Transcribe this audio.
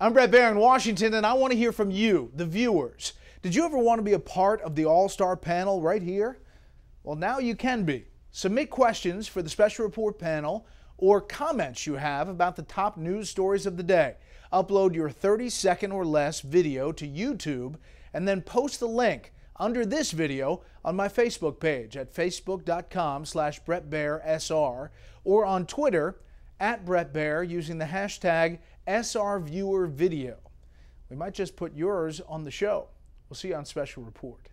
I'm Bret Baier in Washington, and I want to hear from you, the viewers. Did you ever want to be a part of the All Star panel right here? Well, now you can be. Submit questions for the special report panel or comments you have about the top news stories of the day. Upload your 30 second or less video to YouTube and then post the link under this video on my Facebook page at facebook.com slash BretBaierSR or on Twitter at Bret Baier using the hashtag SRViewerVideo. We might just put yours on the show. We'll see you on Special Report.